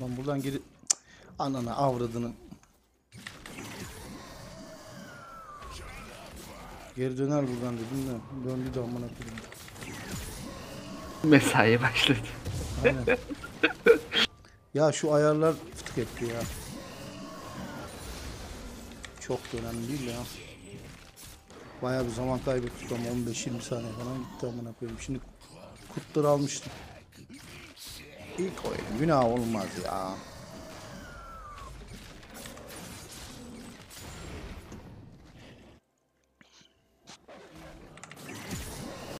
Lan buradan geri... Cık, Ananı avradını. Geri döner buradan dedim de döndü de amına koyayım. Mesaiye başladı. Aynen. ya şu ayarlar fıtık etti ya. Çok da önemli değil ya. Bayağı bir zaman kaybettik ama 15-20 saniye falan gitti amına koyayım. Şimdi kurtları almıştım. İlk oyun günah olmaz ya.